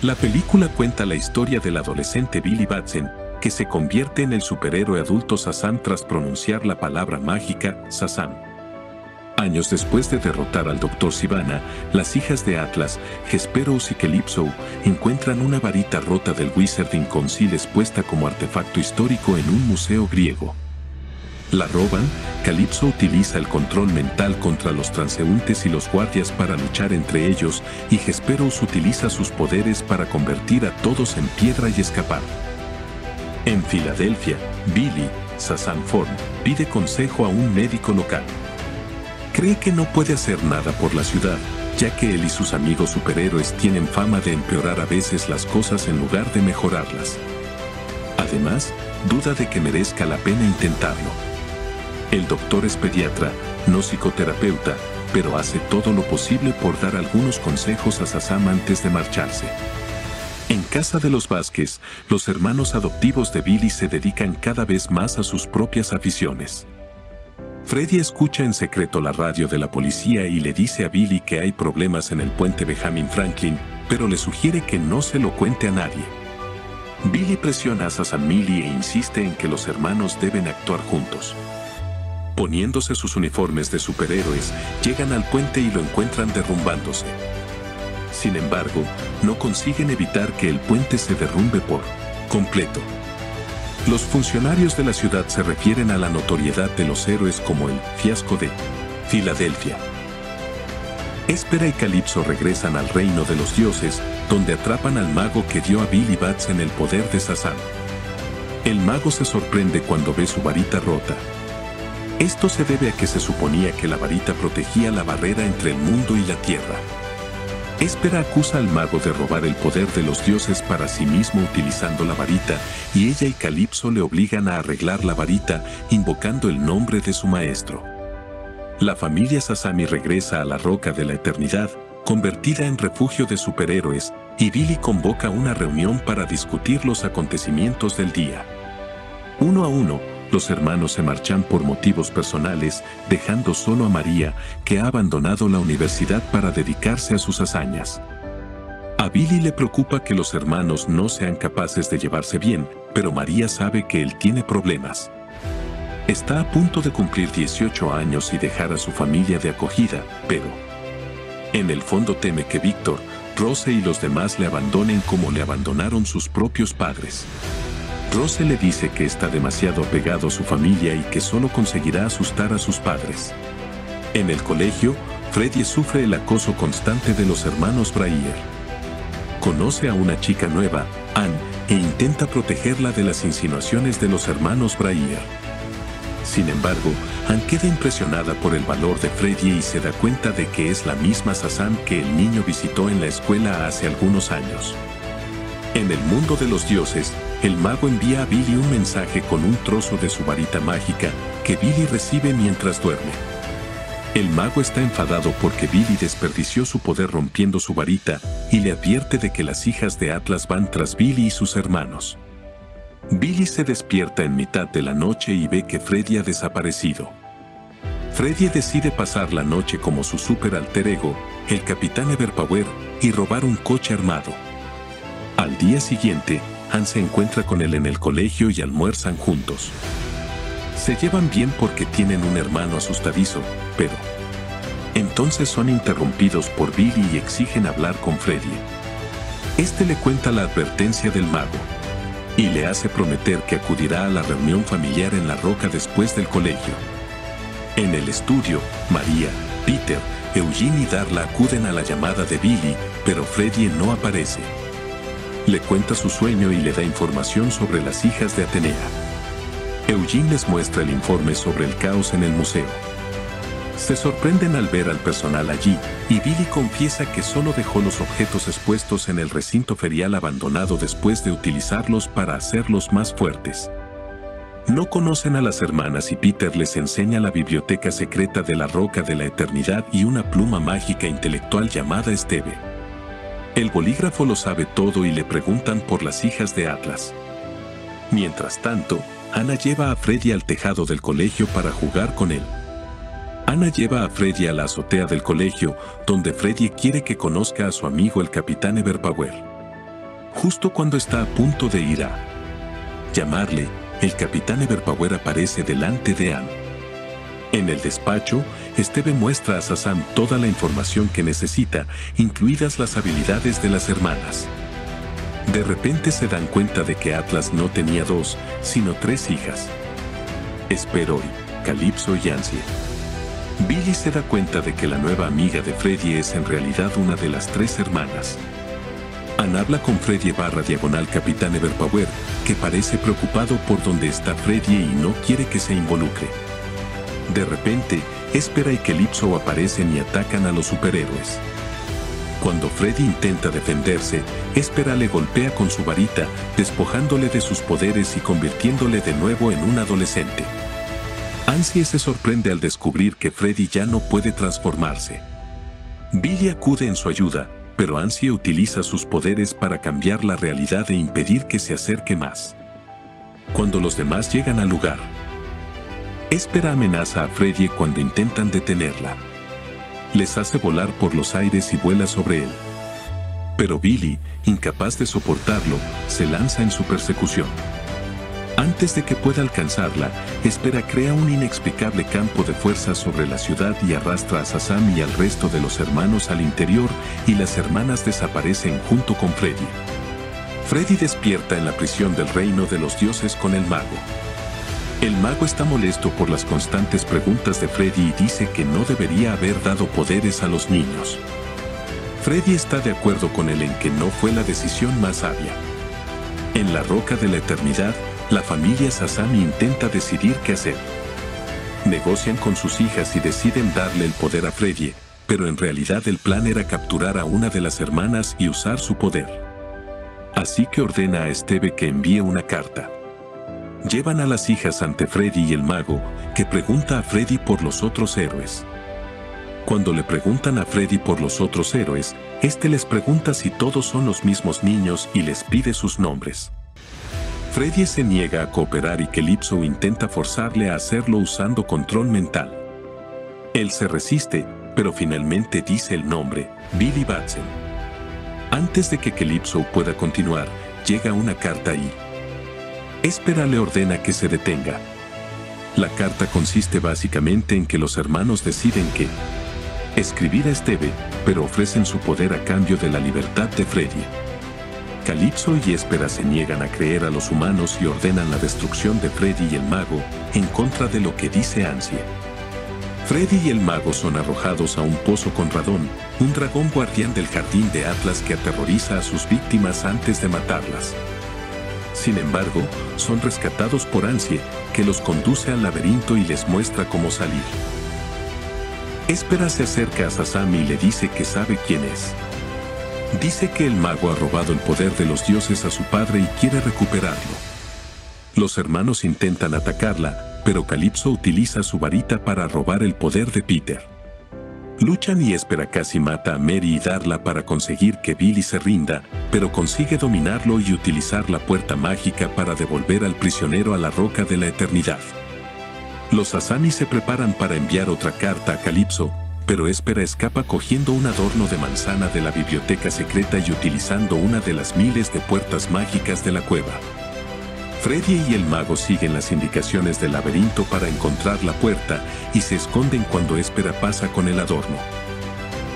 La película cuenta la historia del adolescente Billy Batson, que se convierte en el superhéroe adulto Sazam tras pronunciar la palabra mágica Sazam. Años después de derrotar al Dr. Sivana, las hijas de Atlas, Hesperos y Calypso, encuentran una varita rota del Wizarding Council expuesta como artefacto histórico en un museo griego. La roban, Calypso utiliza el control mental contra los transeúntes y los guardias para luchar entre ellos, y Hesperos utiliza sus poderes para convertir a todos en piedra y escapar. En Filadelfia, Billy, Form, pide consejo a un médico local. Cree que no puede hacer nada por la ciudad, ya que él y sus amigos superhéroes tienen fama de empeorar a veces las cosas en lugar de mejorarlas. Además, duda de que merezca la pena intentarlo. El doctor es pediatra, no psicoterapeuta, pero hace todo lo posible por dar algunos consejos a Sasam antes de marcharse. En casa de los Vázquez, los hermanos adoptivos de Billy se dedican cada vez más a sus propias aficiones. Freddy escucha en secreto la radio de la policía y le dice a Billy que hay problemas en el puente Benjamin Franklin, pero le sugiere que no se lo cuente a nadie. Billy presiona a Sasamili e insiste en que los hermanos deben actuar juntos. Poniéndose sus uniformes de superhéroes, llegan al puente y lo encuentran derrumbándose. Sin embargo, no consiguen evitar que el puente se derrumbe por completo. Los funcionarios de la ciudad se refieren a la notoriedad de los héroes como el fiasco de Filadelfia. Espera y Calipso regresan al reino de los dioses, donde atrapan al mago que dio a Billy Bats en el poder de Sazam. El mago se sorprende cuando ve su varita rota. Esto se debe a que se suponía que la varita protegía la barrera entre el mundo y la tierra. Espera acusa al mago de robar el poder de los dioses para sí mismo utilizando la varita, y ella y Calipso le obligan a arreglar la varita invocando el nombre de su maestro. La familia Sasami regresa a la Roca de la Eternidad, convertida en refugio de superhéroes, y Billy convoca una reunión para discutir los acontecimientos del día. Uno a uno, los hermanos se marchan por motivos personales, dejando solo a María, que ha abandonado la universidad para dedicarse a sus hazañas. A Billy le preocupa que los hermanos no sean capaces de llevarse bien, pero María sabe que él tiene problemas. Está a punto de cumplir 18 años y dejar a su familia de acogida, pero... En el fondo teme que Víctor, Rose y los demás le abandonen como le abandonaron sus propios padres. Rose le dice que está demasiado apegado a su familia y que solo conseguirá asustar a sus padres. En el colegio, Freddy sufre el acoso constante de los hermanos Breyer. Conoce a una chica nueva, Anne, e intenta protegerla de las insinuaciones de los hermanos Breyer. Sin embargo, Anne queda impresionada por el valor de Freddy y se da cuenta de que es la misma Sazam que el niño visitó en la escuela hace algunos años. En el mundo de los dioses, el mago envía a Billy un mensaje con un trozo de su varita mágica que Billy recibe mientras duerme. El mago está enfadado porque Billy desperdició su poder rompiendo su varita y le advierte de que las hijas de Atlas van tras Billy y sus hermanos. Billy se despierta en mitad de la noche y ve que Freddy ha desaparecido. Freddy decide pasar la noche como su super alter ego, el Capitán Everpower, y robar un coche armado. Al día siguiente, Anne se encuentra con él en el colegio y almuerzan juntos. Se llevan bien porque tienen un hermano asustadizo, pero... Entonces son interrumpidos por Billy y exigen hablar con Freddy. Este le cuenta la advertencia del mago y le hace prometer que acudirá a la reunión familiar en la roca después del colegio. En el estudio, María, Peter, Eugene y Darla acuden a la llamada de Billy, pero Freddy no aparece le cuenta su sueño y le da información sobre las hijas de Atenea. Eugene les muestra el informe sobre el caos en el museo. Se sorprenden al ver al personal allí, y Billy confiesa que solo dejó los objetos expuestos en el recinto ferial abandonado después de utilizarlos para hacerlos más fuertes. No conocen a las hermanas y Peter les enseña la biblioteca secreta de la Roca de la Eternidad y una pluma mágica intelectual llamada Esteve. El bolígrafo lo sabe todo y le preguntan por las hijas de Atlas. Mientras tanto, Ana lleva a Freddy al tejado del colegio para jugar con él. Ana lleva a Freddy a la azotea del colegio, donde Freddy quiere que conozca a su amigo el capitán Everpower. Justo cuando está a punto de ir a llamarle, el capitán Everpower aparece delante de Anne. En el despacho, Esteve muestra a Sasam toda la información que necesita, incluidas las habilidades de las hermanas. De repente se dan cuenta de que Atlas no tenía dos, sino tres hijas. Esperoi, Calypso y Ansia. Billy se da cuenta de que la nueva amiga de Freddy es en realidad una de las tres hermanas. Ann habla con Freddy barra diagonal Capitán Everpower, que parece preocupado por dónde está Freddy y no quiere que se involucre. De repente, Espera y Calypso aparecen y atacan a los superhéroes. Cuando Freddy intenta defenderse, Espera le golpea con su varita, despojándole de sus poderes y convirtiéndole de nuevo en un adolescente. Ansie se sorprende al descubrir que Freddy ya no puede transformarse. Billy acude en su ayuda, pero Ansie utiliza sus poderes para cambiar la realidad e impedir que se acerque más. Cuando los demás llegan al lugar, Espera amenaza a Freddy cuando intentan detenerla. Les hace volar por los aires y vuela sobre él. Pero Billy, incapaz de soportarlo, se lanza en su persecución. Antes de que pueda alcanzarla, Espera crea un inexplicable campo de fuerza sobre la ciudad y arrastra a Sasam y al resto de los hermanos al interior y las hermanas desaparecen junto con Freddy. Freddy despierta en la prisión del reino de los dioses con el mago. El mago está molesto por las constantes preguntas de Freddy y dice que no debería haber dado poderes a los niños. Freddy está de acuerdo con él en que no fue la decisión más sabia. En la roca de la eternidad, la familia Sasami intenta decidir qué hacer. Negocian con sus hijas y deciden darle el poder a Freddy, pero en realidad el plan era capturar a una de las hermanas y usar su poder. Así que ordena a Esteve que envíe una carta. Llevan a las hijas ante Freddy y el mago, que pregunta a Freddy por los otros héroes. Cuando le preguntan a Freddy por los otros héroes, este les pregunta si todos son los mismos niños y les pide sus nombres. Freddy se niega a cooperar y Calypso intenta forzarle a hacerlo usando control mental. Él se resiste, pero finalmente dice el nombre, Billy Batson. Antes de que Calypso pueda continuar, llega una carta y Espera le ordena que se detenga. La carta consiste básicamente en que los hermanos deciden que escribir a Esteve, pero ofrecen su poder a cambio de la libertad de Freddy. Calypso y Espera se niegan a creer a los humanos y ordenan la destrucción de Freddy y el mago, en contra de lo que dice Ansie. Freddy y el mago son arrojados a un pozo con Radón, un dragón guardián del jardín de Atlas que aterroriza a sus víctimas antes de matarlas. Sin embargo, son rescatados por Ansie, que los conduce al laberinto y les muestra cómo salir. Espera se acerca a Sasami y le dice que sabe quién es. Dice que el mago ha robado el poder de los dioses a su padre y quiere recuperarlo. Los hermanos intentan atacarla, pero Calypso utiliza su varita para robar el poder de Peter. Luchan y espera casi mata a Mary y Darla para conseguir que Billy se rinda, pero consigue dominarlo y utilizar la puerta mágica para devolver al prisionero a la roca de la eternidad. Los Asani se preparan para enviar otra carta a Calypso, pero Espera escapa cogiendo un adorno de manzana de la biblioteca secreta y utilizando una de las miles de puertas mágicas de la cueva. Freddy y el mago siguen las indicaciones del laberinto para encontrar la puerta y se esconden cuando Espera pasa con el adorno.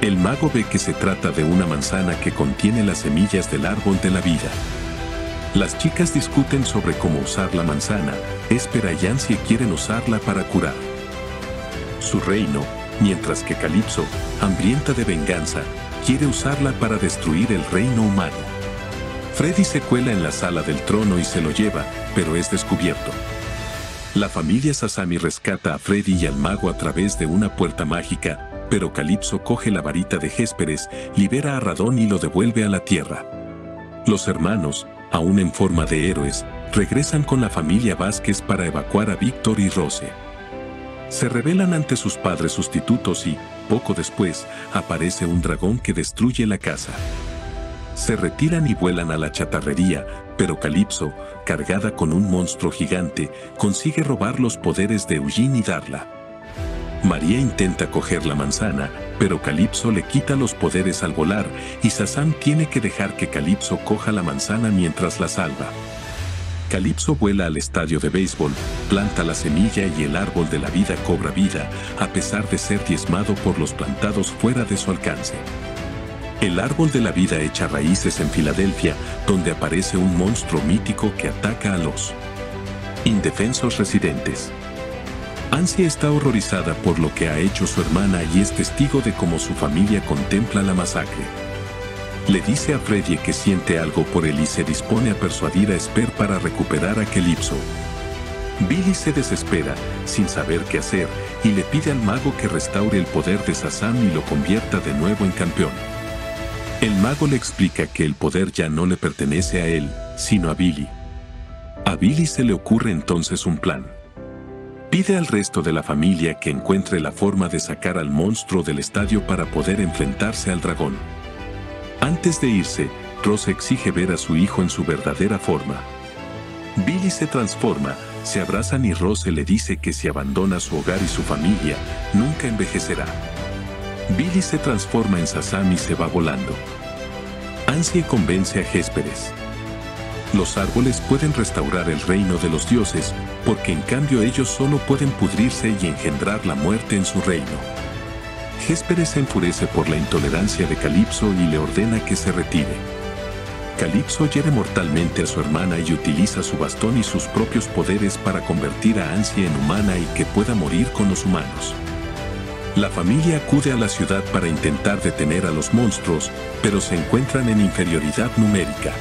El mago ve que se trata de una manzana que contiene las semillas del árbol de la vida. Las chicas discuten sobre cómo usar la manzana, Espera y Ansie quieren usarla para curar su reino, mientras que Calypso, hambrienta de venganza, quiere usarla para destruir el reino humano. Freddy se cuela en la sala del trono y se lo lleva, pero es descubierto. La familia Sasami rescata a Freddy y al mago a través de una puerta mágica, pero Calypso coge la varita de Hésperes, libera a Radón y lo devuelve a la tierra. Los hermanos, aún en forma de héroes, regresan con la familia Vázquez para evacuar a Víctor y Rose. Se rebelan ante sus padres sustitutos y, poco después, aparece un dragón que destruye la casa. Se retiran y vuelan a la chatarrería, pero Calypso, cargada con un monstruo gigante, consigue robar los poderes de Eugene y Darla. María intenta coger la manzana, pero Calipso le quita los poderes al volar y Sazam tiene que dejar que Calipso coja la manzana mientras la salva. Calipso vuela al estadio de béisbol, planta la semilla y el árbol de la vida cobra vida, a pesar de ser diezmado por los plantados fuera de su alcance. El árbol de la vida echa raíces en Filadelfia, donde aparece un monstruo mítico que ataca a los indefensos residentes. Ansia está horrorizada por lo que ha hecho su hermana y es testigo de cómo su familia contempla la masacre. Le dice a Freddy que siente algo por él y se dispone a persuadir a Esper para recuperar a Calypso. Billy se desespera, sin saber qué hacer, y le pide al mago que restaure el poder de Sazam y lo convierta de nuevo en campeón. El mago le explica que el poder ya no le pertenece a él, sino a Billy. A Billy se le ocurre entonces un plan. Pide al resto de la familia que encuentre la forma de sacar al monstruo del estadio para poder enfrentarse al dragón. Antes de irse, Rose exige ver a su hijo en su verdadera forma. Billy se transforma, se abrazan y Rose le dice que si abandona su hogar y su familia, nunca envejecerá. Billy se transforma en Sasam y se va volando. Ansie convence a Hésperes. Los árboles pueden restaurar el reino de los dioses, porque en cambio ellos solo pueden pudrirse y engendrar la muerte en su reino. Hésperes se enfurece por la intolerancia de Calipso y le ordena que se retire. Calipso hiere mortalmente a su hermana y utiliza su bastón y sus propios poderes para convertir a Ansia en humana y que pueda morir con los humanos. La familia acude a la ciudad para intentar detener a los monstruos, pero se encuentran en inferioridad numérica.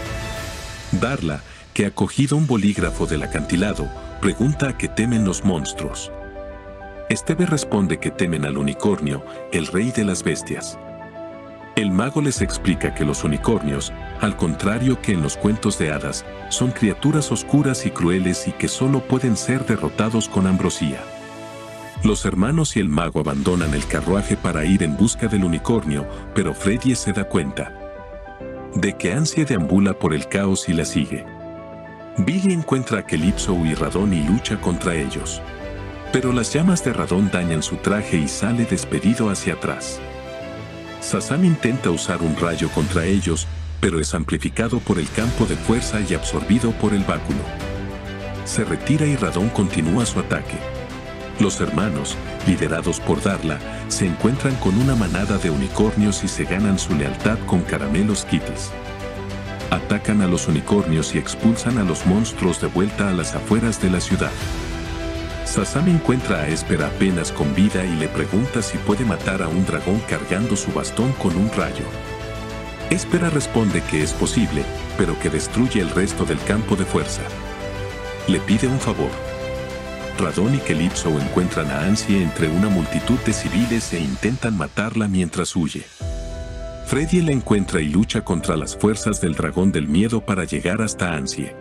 Darla, que ha cogido un bolígrafo del acantilado, pregunta a qué temen los monstruos. Esteve responde que temen al unicornio, el rey de las bestias. El mago les explica que los unicornios, al contrario que en los cuentos de hadas, son criaturas oscuras y crueles y que solo pueden ser derrotados con ambrosía. Los hermanos y el mago abandonan el carruaje para ir en busca del unicornio, pero Freddy se da cuenta de que Ansia deambula por el caos y la sigue. Billy encuentra a Kelipso y Radón y lucha contra ellos. Pero las llamas de Radón dañan su traje y sale despedido hacia atrás. Sasam intenta usar un rayo contra ellos, pero es amplificado por el campo de fuerza y absorbido por el báculo. Se retira y Radón continúa su ataque. Los hermanos, liderados por Darla, se encuentran con una manada de unicornios y se ganan su lealtad con caramelos Kitties. Atacan a los unicornios y expulsan a los monstruos de vuelta a las afueras de la ciudad. Sasami encuentra a Esper apenas con vida y le pregunta si puede matar a un dragón cargando su bastón con un rayo. Espera responde que es posible, pero que destruye el resto del campo de fuerza. Le pide un favor. Radón y Kelipso encuentran a Ansie entre una multitud de civiles e intentan matarla mientras huye. Freddy la encuentra y lucha contra las fuerzas del dragón del miedo para llegar hasta Ansie.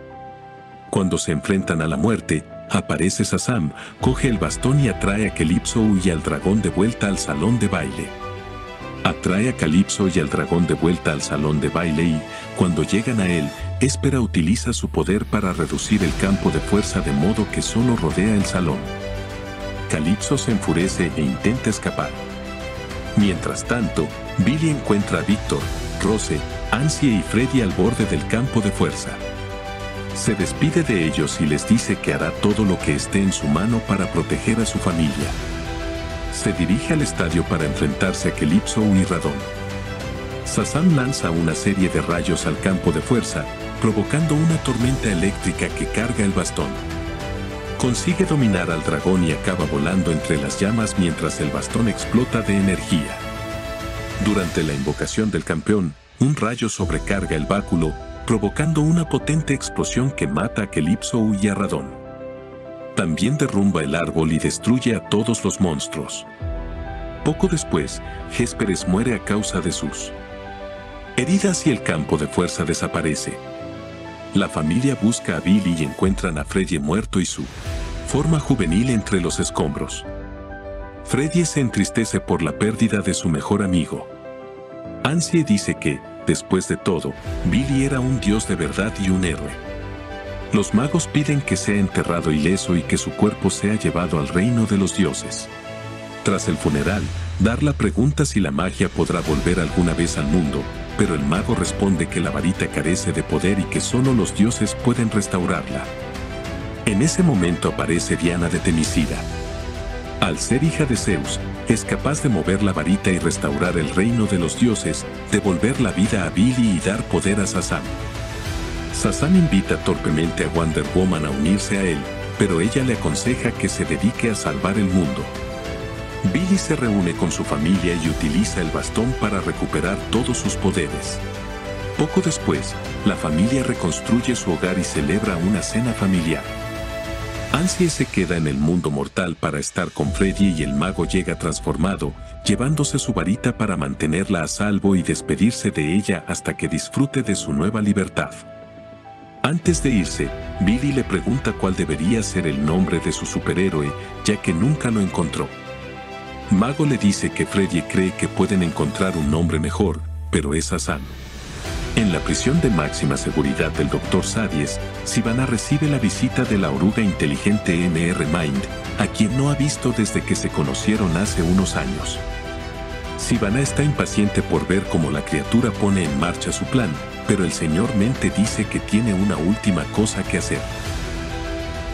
Cuando se enfrentan a la muerte, Aparece Sasam, coge el bastón y atrae a Calypso y al dragón de vuelta al salón de baile. Atrae a Calypso y al dragón de vuelta al salón de baile y, cuando llegan a él, Espera utiliza su poder para reducir el campo de fuerza de modo que solo rodea el salón. Calypso se enfurece e intenta escapar. Mientras tanto, Billy encuentra a Víctor, Rose, Ansie y Freddy al borde del campo de fuerza. Se despide de ellos y les dice que hará todo lo que esté en su mano para proteger a su familia. Se dirige al estadio para enfrentarse a Kelipso y Radón. Sasam lanza una serie de rayos al campo de fuerza, provocando una tormenta eléctrica que carga el bastón. Consigue dominar al dragón y acaba volando entre las llamas mientras el bastón explota de energía. Durante la invocación del campeón, un rayo sobrecarga el báculo, provocando una potente explosión que mata a Kelipso y a Radón. También derrumba el árbol y destruye a todos los monstruos. Poco después, Hésperes muere a causa de sus heridas y el campo de fuerza desaparece. La familia busca a Billy y encuentran a Freddy muerto y su forma juvenil entre los escombros. Freddy se entristece por la pérdida de su mejor amigo. Ansie dice que, Después de todo, Billy era un dios de verdad y un héroe. Los magos piden que sea enterrado ileso y que su cuerpo sea llevado al reino de los dioses. Tras el funeral, Darla pregunta si la magia podrá volver alguna vez al mundo, pero el mago responde que la varita carece de poder y que solo los dioses pueden restaurarla. En ese momento aparece Diana de Temisida. Al ser hija de Zeus, es capaz de mover la varita y restaurar el reino de los dioses, devolver la vida a Billy y dar poder a Sasan. Sasan invita torpemente a Wonder Woman a unirse a él, pero ella le aconseja que se dedique a salvar el mundo. Billy se reúne con su familia y utiliza el bastón para recuperar todos sus poderes. Poco después, la familia reconstruye su hogar y celebra una cena familiar. Ansie se queda en el mundo mortal para estar con Freddy y el mago llega transformado, llevándose su varita para mantenerla a salvo y despedirse de ella hasta que disfrute de su nueva libertad. Antes de irse, Billy le pregunta cuál debería ser el nombre de su superhéroe, ya que nunca lo encontró. Mago le dice que Freddy cree que pueden encontrar un nombre mejor, pero es Hassan. En la prisión de máxima seguridad del Dr. Sadies, Sivana recibe la visita de la oruga inteligente MR Mind, a quien no ha visto desde que se conocieron hace unos años. Sivana está impaciente por ver cómo la criatura pone en marcha su plan, pero el señor Mente dice que tiene una última cosa que hacer.